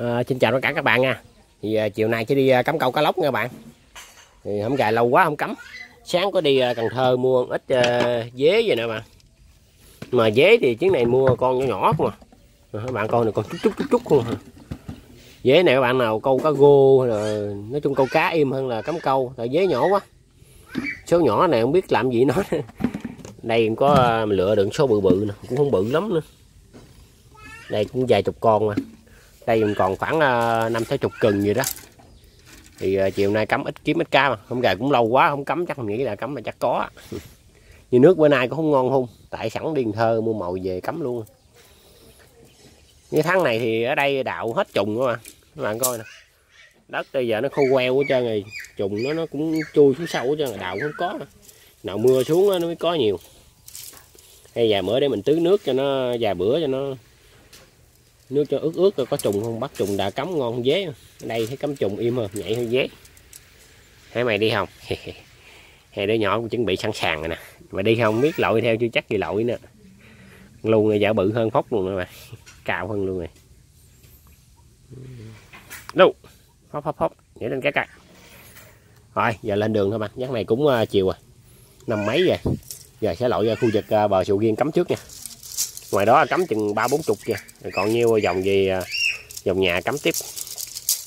À, xin chào tất cả các bạn nha. Thì à, chiều nay chỉ đi à, cắm câu cá lóc nha bạn. Thì không gài lâu quá không cắm. Sáng có đi à, Cần Thơ mua ít à, dế vậy nè bạn. Mà dế thì chuyến này mua con nhỏ nhỏ không à. Các bạn con này con chút chút chút chút không à. dế này các bạn nào câu cá gô rồi là nói chung câu cá im hơn là cắm câu. Tại dế nhỏ quá. Số nhỏ này không biết làm gì nó. Đây có à, lựa đựng số bự bự nè cũng không bự lắm nữa. Đây cũng vài chục con mà đây mình còn khoảng ờ, năm sáu chục cần gì đó. Thì ờ, chiều nay cắm ít, kiếm ít cá mà. Không gà cũng lâu quá, không cắm, chắc mình nghĩ là cắm mà chắc có. Như nước bữa nay cũng không ngon không tại sẵn điền thơ mua mồi về cắm luôn. Như tháng này thì ở đây đạo hết trùng rồi mà. Các bạn coi nè. Đất bây giờ nó khô queo hết trơn rồi, trùng nó nó cũng chui xuống sâu hết trơn đạo không có nữa. nào mưa xuống nó mới có nhiều. Hay vài bữa để mình tưới nước cho nó, vài bữa cho nó nước cho ướt ướt rồi có trùng không? Bắt trùng đã cắm ngon dế. Đây, thấy cắm trùng im rồi, nhảy hơi dế. Hai mày đi không? Hai đứa nhỏ cũng chuẩn bị sẵn sàng rồi nè. Mà đi không biết lội theo chưa chắc gì lội nữa. Luôn rồi dạo bự hơn phóc luôn rồi mà. Cao hơn luôn rồi. Đâu? Phóc phóc phóc nhảy lên cái cây rồi, giờ lên đường thôi mà. Nhắc này cũng à, chiều rồi năm mấy rồi. Giờ sẽ lội ra khu vực à, bờ sầu riêng cắm trước nha ngoài đó cắm chừng ba bốn chục kìa. Rồi còn nhiêu dòng gì à, dòng nhà cắm tiếp.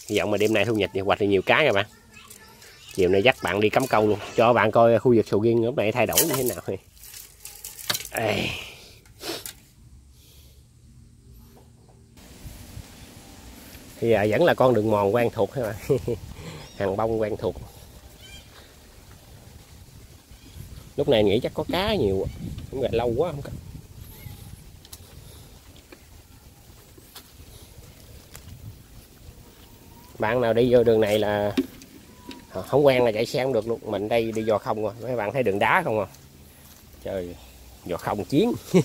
Hy vọng mà đêm nay thu nhật thì hoạch thì nhiều cá rồi bạn. Chiều nay dắt bạn đi cắm câu luôn. Cho bạn coi khu vực sầu riêng lúc này thay đổi như thế nào. Thì thì à, vẫn là con đường mòn quen thuộc các bạn. Hàng bông quen thuộc. Lúc này nghĩ chắc có cá nhiều không phải lâu quá không có. Bạn nào đi vô đường này là không quen là chạy xe không được luôn. Mình đây đi dò không rồi. Mấy bạn thấy đường đá không à? Trời dò không chiến.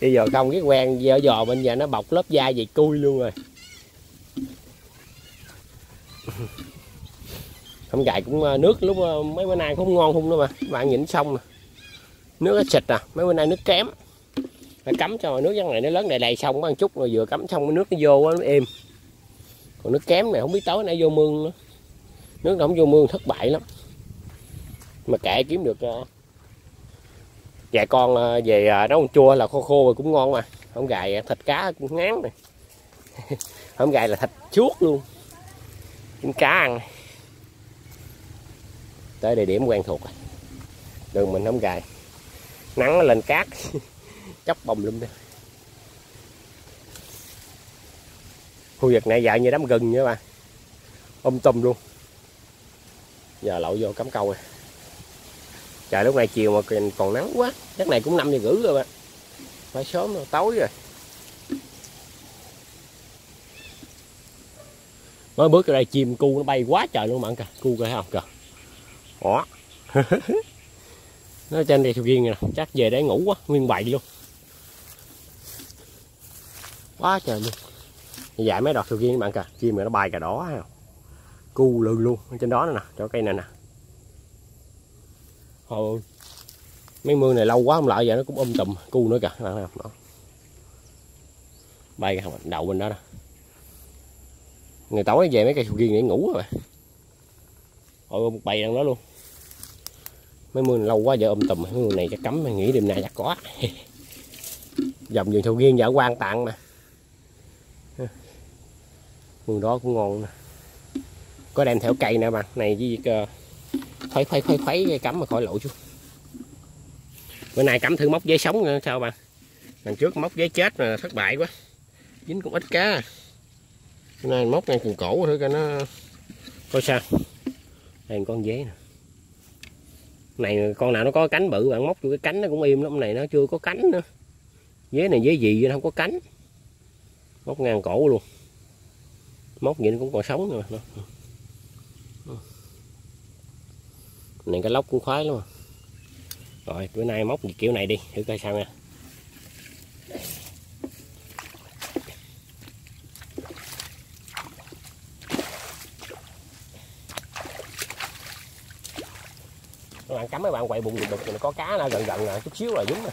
Đi dò không cái quen dò dò bên giờ nó bọc lớp da gì cui luôn rồi. Không gài cũng ờ, nước lúc ờ, mấy bữa nay cũng ngon không nữa mà. Bạn nhìn xong nè. Nước nó xịt à. Mấy bữa nay nước kém. Phải cắm cho nước trong này nó lớn đầy đầy xong ăn chút, rồi vừa cắm xong cái nước nó vô nó êm còn nước kém này không biết tối nay vô mương nữa. Nước nó không vô mương thất bại lắm. Mà kệ kiếm được ờ, vài con ờ, về uh, nấu chua là khô khô rồi cũng ngon mà. Không gài thịt cá cũng ngán này không gài là thịt chuốt luôn. Kiếm cá ăn. Này. tới địa điểm quen thuộc rồi. Đường mình không gài. Nắng nó lên cát. Chóc bồng lum đây. Khu vực này dại như đám gừng nha bạn ôm tùm luôn. Giờ lội vô cắm câu rồi trời, lúc này chiều mà còn nắng quá. Chắc này cũng năm giờ rưỡi rồi bạn phải sớm rồi, tối rồi. Mới bước ra đây, chim cu nó bay quá trời luôn bạn kìa cu kìa thấy không kìa. Đó nó trên đây riêng nè? Chắc về để ngủ quá, nguyên bậy luôn. Quá trời luôn dạy mấy đọt sầu riêng các bạn kìa. Chim mà nó bay cả đó ha cu lư luôn. Ở trên đó nè, chỗ cây này nè. Hồi mấy mưa này lâu quá không lại, giờ nó cũng um tùm cu nữa kìa, các bạn thấy không? Đó. bay ra đậu bên đó nè ngày tối về mấy cây sầu riêng để ngủ rồi ôi một bầy đang đó luôn. Mấy mưa này lâu quá, giờ um tùm. Mấy mưa này chắc cấm nghĩ đêm nay chắc có. Dòng vườn sầu riêng giờ quan tặng mà vườn đó cũng ngon nè. Có đem theo cây nè bạn này với việc uh, khuấy khuấy khuấy khuấy cái cắm mà khỏi lộ chứ. bữa nay cắm thử móc giấy sống nữa sao bạn lần trước móc giấy chết mà thất bại quá. Dính cũng ít cá. Bữa nay móc ngang cùng cổ thử coi nó coi sao? Đây con dế nè. Này con nào nó có cánh bự bạn móc vô cái cánh nó cũng im lắm. Này nó chưa có cánh nữa. Dế này dế gì nó không có cánh. Móc ngang cổ luôn móc vậy nó cũng còn sống nữa này, cái lóc cũng khoái lắm à. rồi, bữa nay móc kiểu này đi, thử coi sao nha. Các bạn cắm mấy bạn quậy bụng đục đục nó có cá nó gần gần là chút xíu là dính rồi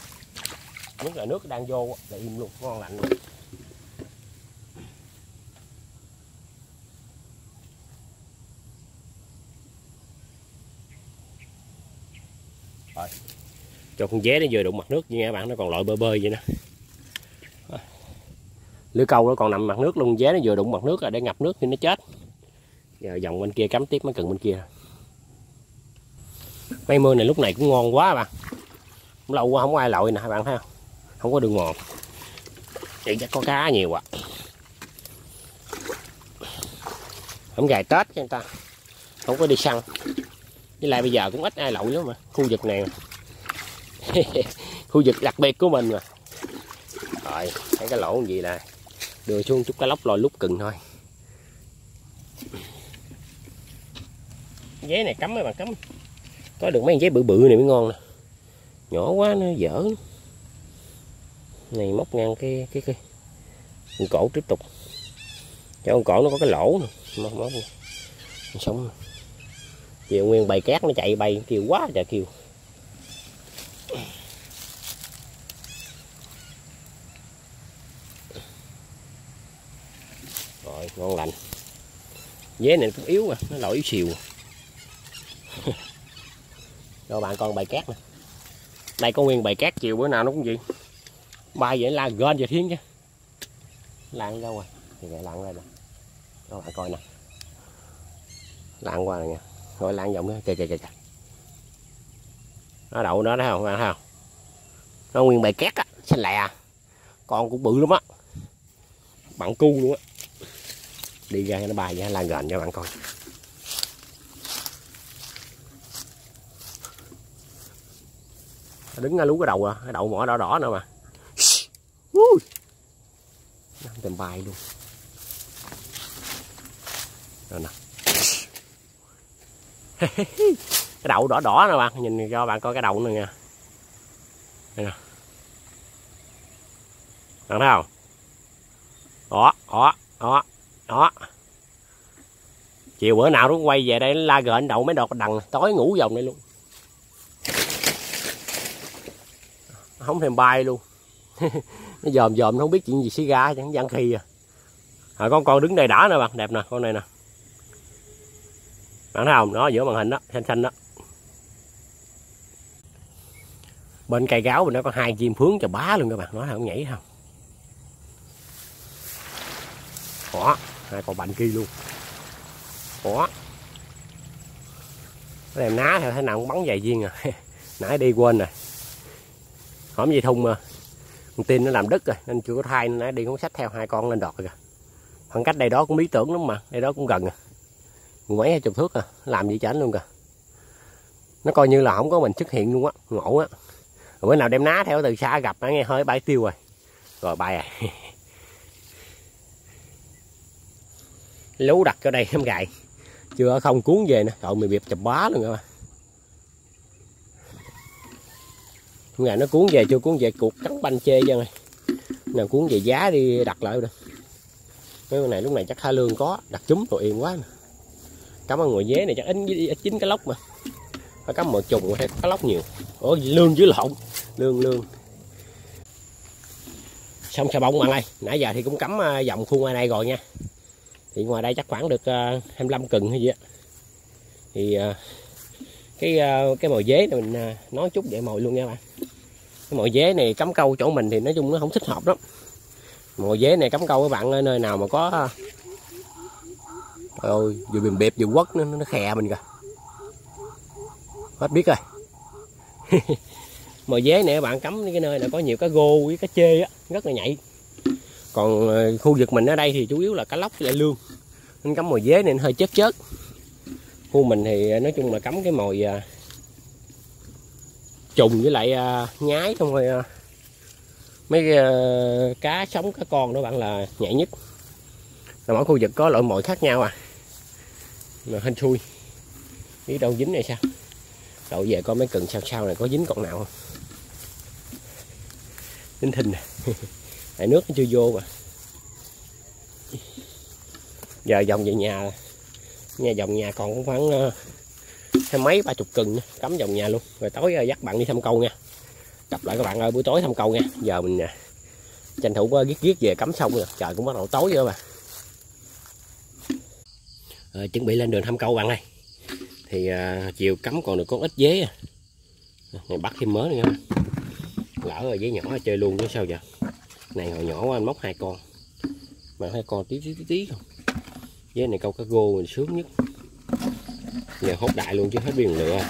nhất là nước đang vô là im luôn, ngon lạnh luôn. Rồi. Cho con vé nó vừa đụng mặt nước nha các bạn nó còn lội bơi bơi vậy nè. Lưới câu nó còn nằm mặt nước luôn, vé nó vừa đụng mặt nước rồi để ngập nước thì nó chết. Giờ dòng bên kia cắm tiếp mấy cần bên kia. Mấy mưa này lúc này cũng ngon quá à, bạn. Lâu quá không có ai lội nè, bạn thấy không? Không có đường mòn. Vậy chắc có cá nhiều à. Không gài tết cho người ta. Không có đi săn với lại bây giờ cũng ít ai lội lắm mà. Khu vực này khu vực đặc biệt của mình mà. Rồi, thấy cái lỗ gì là đưa xuống chút cá lóc lòi lúc cần thôi. Giấy này cấm mấy bạn cấm. Có được mấy giấy bự bự này mới ngon nè. Nhỏ quá, nó dở. Này, móc ngang cái cái cái. Con cổ tiếp tục. Cho con cổ nó có cái lỗ nè. Móc móc. Sống chiều nguyên bầy cát nó chạy bay, kêu quá trời kêu. Rồi, ngon lành. Dế này cũng yếu mà, nó lỗi yếu xìu. Rồi bạn con bầy cát nè. Đây có nguyên bầy cát chiều bữa nào nó cũng vậy. Bay vậy la gên về thiên chứ. Lặn đâu rồi thì lại lặn ra nè. Các bạn coi nè. Lặn qua nè thôi lan rộng kìa kìa kìa nó đậu nó thấy không? Bạn thấy không? Nó nguyên bài két á. Xanh lẹ à. con cũng bự lắm á. Bạn cu luôn á. Đi ra nó bài ra lan gần cho bạn coi. Đứng ngay lú cái đầu à. Cái đầu mỏ đỏ đỏ nữa mà. Ui. nó tìm bài luôn. Rồi nè. cái đậu đỏ đỏ nè bạn nhìn cho bạn coi cái đậu này nha đây nè. Bạn thấy không? Đó đó đó đó. Chiều bữa nào cũng quay về đây, la gợn đậu mấy đọt đằng, tối ngủ vòng đây luôn. Không thèm bay luôn. Nó dòm dòm, nó không biết chuyện gì xảy ra, chẳng gian khi à. à con con đứng đây đã nè bạn đẹp nè, con này nè bạn thấy không? Nó giữa màn hình đó, xanh xanh đó. Bên cây gáo mình nó có hai chim phướng cho bá luôn các bạn. Nói là không nhảy không? Đó hai con bành kia luôn. Đó cái này ná theo thế nào cũng bắn vài viên à. Nãy đi quên rồi. Hổm gì thùng mà. Con tin nó làm đứt rồi, nên chưa có thai nên nãy đi cũng sách theo hai con lên đọt rồi khoảng cách đây đó cũng lý tưởng lắm mà, đây đó cũng gần rồi mấy hai chục thước à làm gì chảnh luôn kìa. Nó coi như là không có mình xuất hiện luôn á ngộ á. Bữa nào đem ná theo từ xa gặp nó nghe hơi bay tiêu rồi. Rồi bay à. Lú đặt cho đây em gài. Chưa không cuốn về nè cậu mày bịp chập bá luôn rồi, ngày nó cuốn về chưa cuốn về cuộc cắn banh chê cho này nào cuốn về giá đi đặt lại được mấy con này lúc này chắc hai lương có đặt chúng rồi yên quá nè cắm ở ngoài dế này chắc ít, ít chín cái lóc mà. Phải cắm một trùng hay cá lóc nhiều. Ủa lương dưới lộn. Lương lương. Xong xà bông bạn ơi nãy giờ thì cũng cắm à, dòng khuôn ngoài đây rồi nha. Thì ngoài đây chắc khoảng được à, 25 cần hay gì á. Thì à, cái cái mồi dế này mình nói chút để mồi luôn nha bạn. Cái mồi dế này cắm câu chỗ mình thì nói chung nó không thích hợp lắm. Mồi dế này cắm câu các bạn ở nơi nào mà có Trời ơi, vừa bìm bẹp vừa quất nó, nó khè mình kìa. Hết biết rồi. Mồi dế này bạn cắm cái nơi là có nhiều cá gô với cá chê á Rất là nhạy. Còn ờ, khu vực mình ở đây thì chủ yếu là cá lóc với lại lương. Nên cắm mồi dế nên hơi chết chết Khu mình thì ờ, nói chung là cắm cái mồi ờ, trùng với lại nhái xong rồi mấy cá sống cá con đó bạn là nhạy nhất. Là mỗi khu vực có loại mồi khác nhau à là hên xui. Biết đâu dính này sao? Đậu về coi mấy cần sao sao này có dính con nào không? Dính thình à. tại nước nó chưa vô mà giờ dòng về nhà nhà dòng nhà còn cũng khoảng ờ, hai mấy, ba chục cần cắm dòng nhà luôn. Rồi tối ờ, dắt bạn đi thăm câu nha. Gặp lại các bạn ơi buổi tối thăm câu nha. Giờ mình tranh thủ giết giết về cắm xong rồi. Trời cũng bắt đầu tối rồi mà à, chuẩn bị lên đường thăm câu bạn ơi thì à, chiều cắm còn được con ít dế à. Ờ, này bắt thêm mới nữa nha lỡ rồi dế nhỏ chơi luôn chứ sao giờ? Này hồi nhỏ anh móc hai con. Mà hai con tí tí tí tí không? Dế này câu cá gô mình sướng nhất. Giờ hốt đại luôn chứ hết biển lựa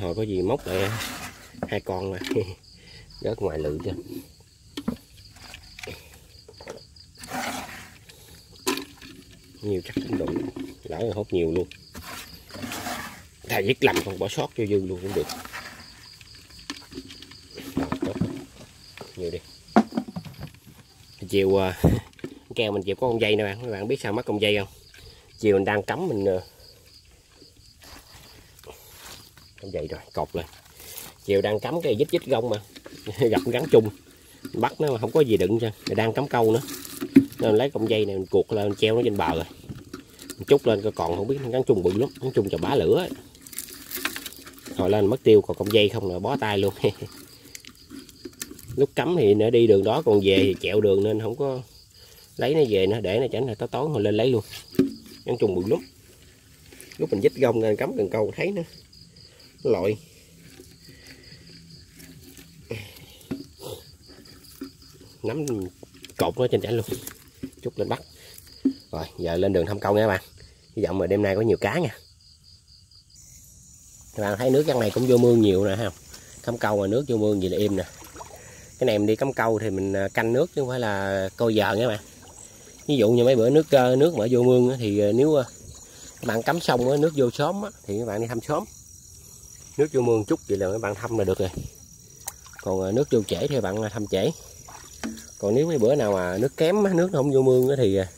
hồi có gì móc lại hai con mà. Rớt ngoài lự cho nhiều chắc cũng đủ lỡ là hốt nhiều luôn. Thà giết lầm không bỏ sót cho dư luôn cũng được. Nhiều đi. Chiều uh, keo mình chiều có con dây nè bạn. Các bạn biết sao mất con dây không? Chiều mình đang cắm mình à, uh, con dây rồi cột lên. Chiều đang cắm cái dít dít gông mà gặp gắn chung. Bắt nó mà không có gì đựng cho đang cắm câu nữa nên lấy con dây này mình cuột lên, treo nó trên bờ rồi. Mình chút lên coi còn không biết gắn chung bự lắm gắn chung cho bá lửa ấy. hồi lên mất tiêu, còn con dây không là bó tay luôn. Lúc cắm thì nó đi đường đó, còn về thì chẹo đường nên không có lấy nó về nó để nó tránh là tối tối hồi lên lấy luôn. Gắn chung bự lắm. Lúc mình dít gông lên cắm cần câu thấy nó nó lội. Nắm cột nó trên chảnh luôn chút lên bắt rồi, giờ lên đường thăm câu nha các bạn. Hy vọng là đêm nay có nhiều cá nha. Các bạn thấy nước trong này cũng vô mương nhiều nè không? Cắm câu mà nước vô mương gì là im nè. Cái này mình đi cắm câu thì mình à, canh nước chứ không phải là coi giờ nha bạn. Ví dụ như mấy bữa nước à, nước mà vô mương thì à, nếu các bạn cắm xong nước vô sớm thì các bạn đi thăm sớm nước vô mương chút vậy là các bạn thăm là được rồi. Còn nước vô trễ thì bạn thăm trễ còn nếu mấy bữa nào mà nước kém nước nó không vô mương thì à,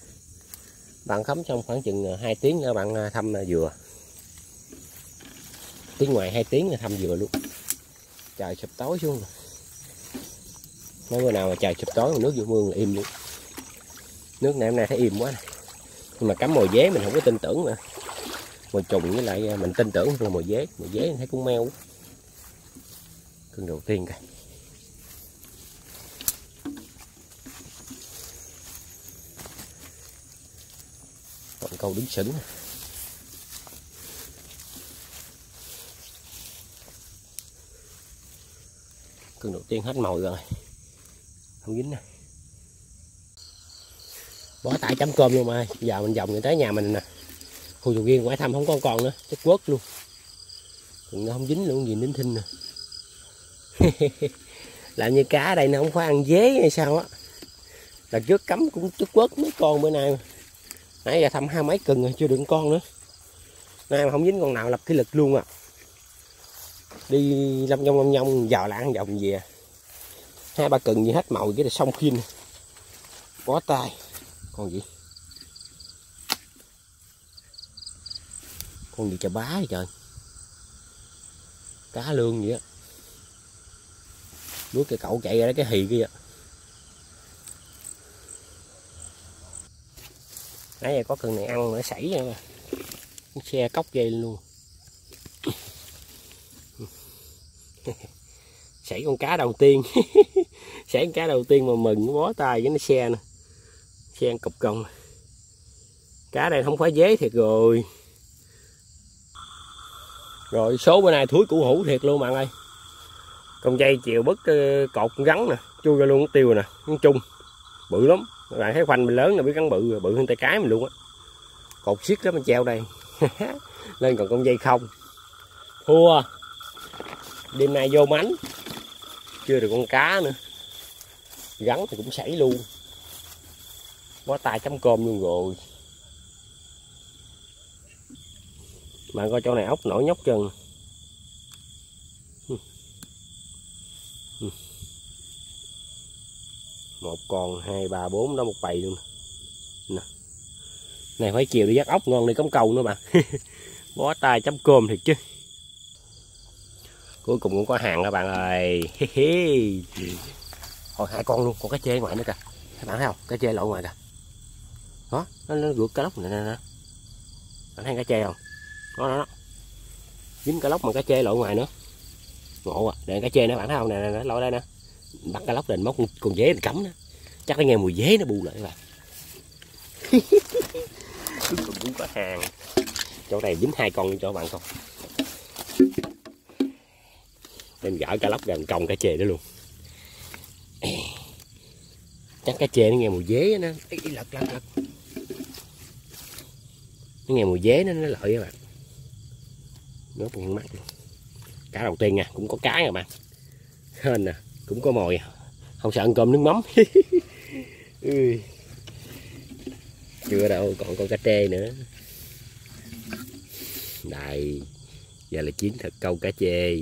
bạn khấm trong khoảng chừng à, 2 tiếng nữa bạn à, thăm dừa. Tiếng ngoài 2 tiếng là thăm dừa luôn. Trời sụp tối xuống. Mấy bữa nào mà trời sụp tối mà nước vô mương là im luôn. Nước này hôm nay thấy im quá này. nhưng mà cắm mồi dế mình không có tin tưởng mà mồi trùng với lại mình tin tưởng là mồi dế. Mồi dế thấy cũng meo. Cưng đầu tiên coi còn câu đứng sững. Cưng đầu tiên hết mồi rồi. Không dính nè. Bỏ tại chấm cơm luôn mà giờ mình vòng người tới nhà mình nè. Khu vực riêng quả thăm không còn con nữa. Chắc quất luôn. Đừng nó không dính luôn gì nín thinh nè. Làm như cá ở đây nó không phải ăn dế hay sao á. Là trước cấm cũng chút quất mấy con bữa nay mà nãy giờ thăm hai mấy cần rồi, chưa được con nữa. Nay mà không dính con nào lập cái lực luôn à. Đi lâm nhông lâm nhông vào là ăn vòng về. Hai ba cần gì hết màu cái là xong khiên bó tay. Còn gì? Con gì chà bá vậy trời? Cá lương vậy á. Bước cái cậu chạy ra đó, cái hì kia. Nãy giờ có cần này ăn nó sảy rồi mà xe cốc dây luôn. Sảy con cá đầu tiên. Sảy con cá đầu tiên mà mừng bó tay với nó xe nè. Xe cục công cá này không phải dế thiệt rồi. Rồi, số bữa nay thúi củ hủ thiệt luôn bạn ơi. Con dây chiều bứt ờ, cột gắn nè, chui ra luôn tiêu nè, nói chung, bự lắm bạn thấy khoanh mình lớn là biết gắn bự bự hơn tay cái mình luôn á. Cột xiết đó mình treo đây. Lên còn con dây không. Thua. Đêm nay vô mánh. Chưa được con cá nữa. Gắn thì cũng sảy luôn. Bó tay chấm cơm luôn rồi. Bạn coi chỗ này ốc nổi nhóc chân một con hai ba bốn đó một bầy luôn. Nè. Này phải chiều đi dắt ốc ngon đi cống câu nữa bạn bó tay chấm cơm thiệt chứ. Cuối cùng cũng có hàng các bạn ơi. Hồi hai con luôn. Còn cái chê ngoài nữa kìa. Các bạn thấy không? Cái chê lộ ngoài kìa. Đó nó, nó rượt cá lóc này nè nè. Bạn thấy cá chê không? Đó đó, đó. dính cá lóc mà cá chê lộ ngoài nữa. Ngộ à. Để cá chê nè bạn thấy không? Nè nè, nè đây nè bắt cá lóc định móc con, dế mình cắm đó. Chắc nó nghe mùi dế nó bu lại các bạn. Cuối cùng cũng có hàng. Chỗ này dính hai con cho bạn không? Đem gỡ cá lóc ra còng cá chê đó luôn. Chắc cá chê nó nghe mùi dế nó. Ý, lật lật lật. Nó nghe mùi dế nó nó lợi các bạn. Nó còn mắt luôn. Cá đầu tiên nha cũng có cá nha bạn. Hên nè cũng có mồi à. không sợ ăn cơm nước mắm. Chưa đâu, còn con cá trê nữa. Đây giờ là chiến thật câu cá chê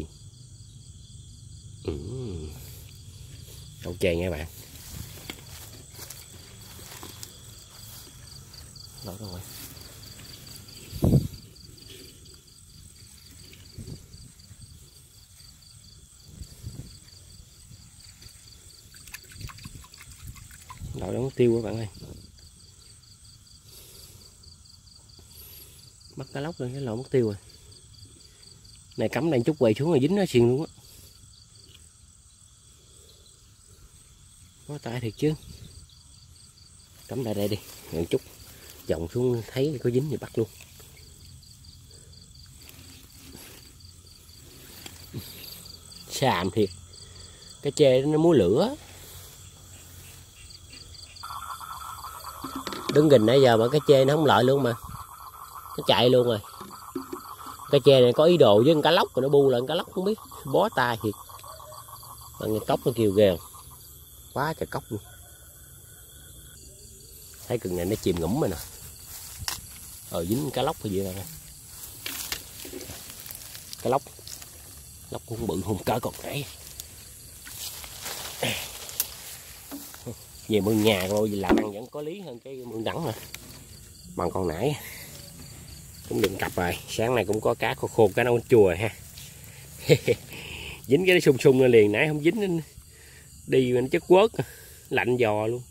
ừ. câu chê nha bạn. Đó rồi. Đậu đóng tiêu các bạn ơi. Bắt cá lóc lên cái lò mất tiêu rồi. Này, cắm đang chút quầy xuống rồi dính nó xiên luôn á. Có tay thiệt chứ. Cắm lại đây đi một chút. Dòng xuống thấy có dính thì bắt luôn. Xàm thiệt. Cái chê nó muốn lửa. Đứng gìn nãy giờ mà cái chê nó không lợi luôn mà. Nó chạy luôn rồi. Cái chê này có ý đồ với con cá lóc rồi nó bu lên cá lóc, không biết. Bó tay thiệt. Mà nghe cốc nó kêu ghê. Quá trời cốc luôn. Thấy cần này nó chìm ngủm rồi nè. Ờ dính cá lóc hay gì nè cá lóc. Lóc cũng bự hùng cỡ còn nãy về mương nhà rồi làm ăn vẫn có lý hơn cái mương đắng nè bằng con nãy. Cũng đừng cặp rồi. Sáng nay cũng có cá khô khô, cá nấu chùa ha. Dính cái nó sung sung lên liền. Nãy không dính đi mình chất quớt, lạnh giò luôn.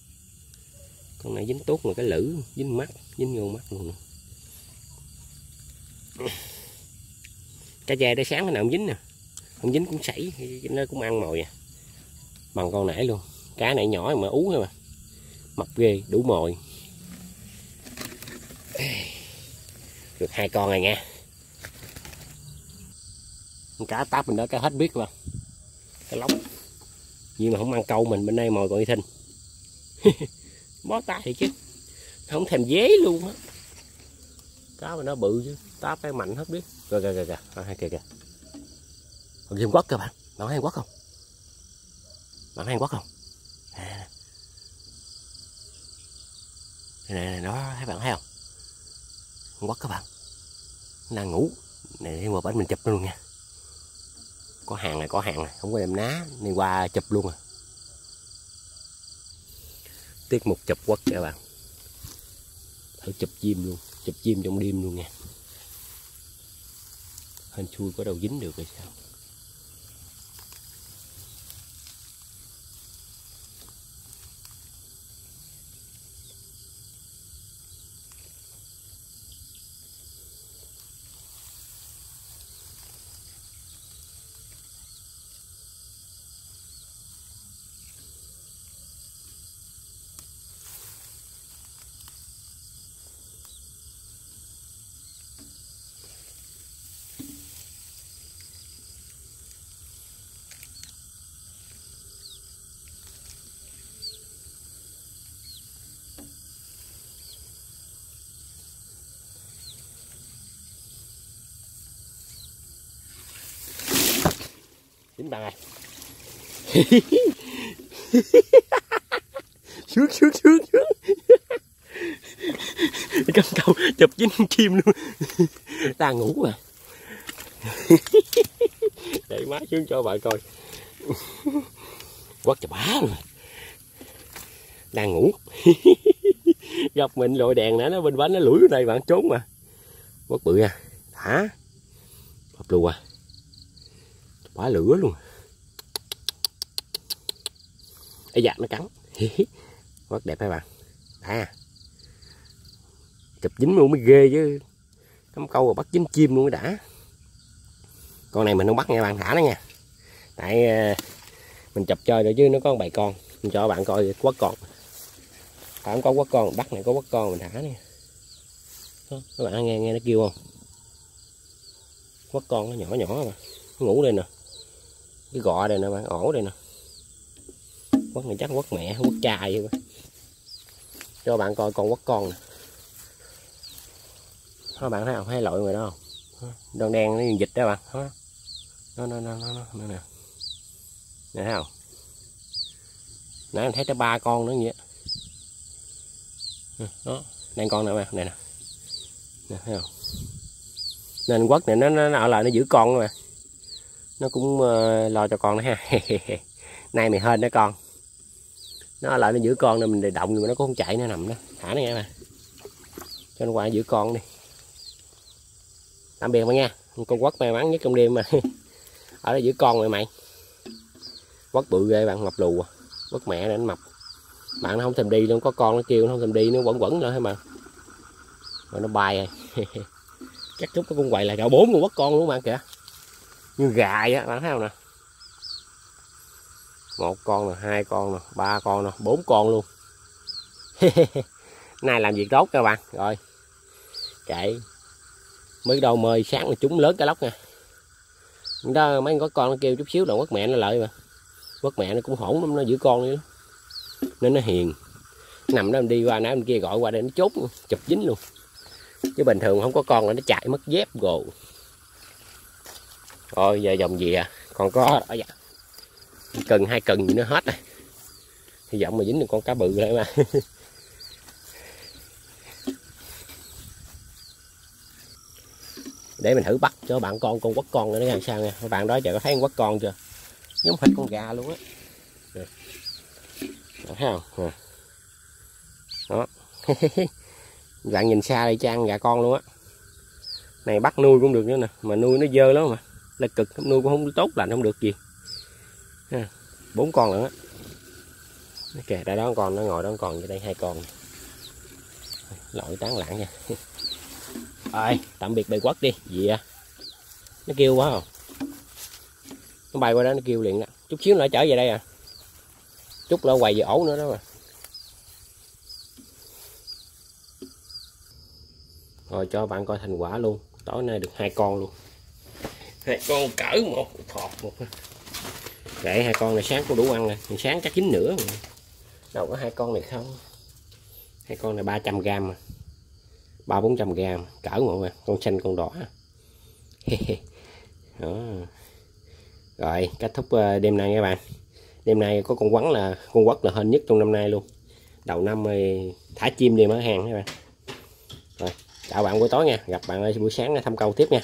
Con này dính tốt mà cái lử, dính mắt, dính vô mắt luôn. Cá chê đây sáng cái nào không dính nè. Không dính cũng sảy nó cũng ăn mồi à. Bằng con nãy luôn cá này nhỏ mà ú thôi mà. Mập ghê, đủ mồi. Được hai con này nha. Cá táp mình đó, cá hết biết không cá lóc. Nhưng mà không ăn câu mình, bên đây mồi còn y thinh bó tay thì chứ. Không thèm dế luôn á. Cá mà nó bự chứ, táp cái mạnh hết biết. Rồi kìa kìa kìa. À, hai kìa kìa. Còn ghim quất các bạn? Bạn thấy quất không? Bạn thấy quất không? À. này, này nó các bạn thấy không? Quất các bạn. Đang ngủ. Này qua bánh mình chụp luôn nha. Có hàng này có hàng này. Không có đem ná nên qua chụp luôn à. Tiết mục chụp quất các bạn. Thử chụp chim luôn. Chụp chim trong đêm luôn nha. Hên chui có đâu dính được hay sao? Dính bạn ơi. Sướng sướng sướng sướng. Cắm câu chụp dính chim luôn. Đang ngủ mà để má xuống cho bạn coi. Quất cho bá rồi đang ngủ. Gặp mình lội đèn nữa nó bên bánh nó lủi ở đây bạn trốn mà. Quất bự à. Thả bập lùa à quá lửa luôn. Ấy dạ nó cắn. Rất đẹp các bạn à chụp dính luôn mới ghê chứ. Cắm câu rồi bắt dính chim luôn mới đã. Con này mình không bắt nha, bạn thả nó nha. Tại ờ, mình chụp chơi rồi chứ nó có bầy con. Mình cho bạn coi quất con. Không có quất con, bắt này có quất con, mình thả nè các bạn nghe nghe nó kêu không? Quất con nó nhỏ nhỏ mà. Nó ngủ đây nè cái gọ đây nè bạn ổ đây nè. Quất này chắc quất mẹ quất cha vậy cho bạn coi con quất con nè. Các bạn thấy không? Thấy loại người đó không? Đen đen nó dịch đó bạn. Nó nó nó nó nó nè. Nè thấy không? Nãy mình thấy tới ba con nữa vậy. Đó đang con nè bạn này nè. Nè thấy không? Nên quất này nó nó, nó ở lại nó giữ con mà nó cũng ờ, lo cho con đó ha. Nay mày hên đó con. Nó lại nó giữ con nên mình để động nhưng mà nó cũng không chạy, nó nằm đó. Thả nó nghe mà cho nó qua giữ con đi. Tạm biệt mày nha. Con quất may mắn nhất trong đêm mà. Ở đây giữ con mày mày. Quất bự ghê, bạn mập lù à. quất mẹ để nó mập. Bạn nó không thèm đi luôn, có con nó kêu nó không thèm đi, nó quẩn quẩn nữa hay mà rồi nó bay rồi à. chắc chút nó cũng quậy lại cả bốn con quất con luôn bạn kìa như gà á, bạn thấy không nè? Một con nè, hai con nè, ba con nè, bốn con luôn. Nay làm việc tốt các bạn. Rồi. Chạy. Mới đầu mời sáng là chúng lớn cái lóc nha. Đó, mấy có con nó kêu chút xíu là quất mẹ nó lợi mà. Quất mẹ nó cũng hổn lắm, nó giữ con đi nên nó hiền. Nằm đó đi qua, nãy bên kia gọi qua đây, nó chốt chụp dính luôn. Chứ bình thường không có con là nó chạy mất dép gồ rồi giờ dòng gì à? Còn có ở dạ. cần hai cần gì nữa hết này hy vọng mà dính được con cá bự lại mà. Để mình thử bắt cho bạn con con quất con nữa nó làm sao nha. Các bạn đó giờ có thấy con quất con chưa? Giống hệt con gà luôn á. Thấy không? Đó. Bạn nhìn xa đây trang gà con luôn á. Này bắt nuôi cũng được nữa nè mà nuôi nó dơ lắm mà là cực, nuôi cũng không tốt lành không được gì. Bốn con nữa kìa đây đó con, nó ngồi đó còn ở đây, hai con. Lội tán lạng nha. Ơi tạm biệt bầy quất đi. Gì à nó kêu quá không nó bay qua đó, nó kêu liền đó. Chút xíu nữa trở về đây à. Chút nữa quay về ổ nữa đó mà. Rồi cho bạn coi thành quả luôn. Tối nay được hai con luôn hai con cỡ một thọt một để hai con này sáng có đủ ăn rồi sáng chắc chín nửa rồi. đâu có hai con này không. Hai con này 300 gram ba bốn trăm gram, cỡ một mà à, con xanh con đỏ. Đó. Rồi, kết thúc ờ, đêm nay các bạn. Đêm nay có con quắn là, con quất là hên nhất trong năm nay luôn. Đầu năm thả chim đi mở hàng các bạn. Rồi, chào bạn buổi tối nha. Gặp bạn ơi buổi sáng thăm câu tiếp nha.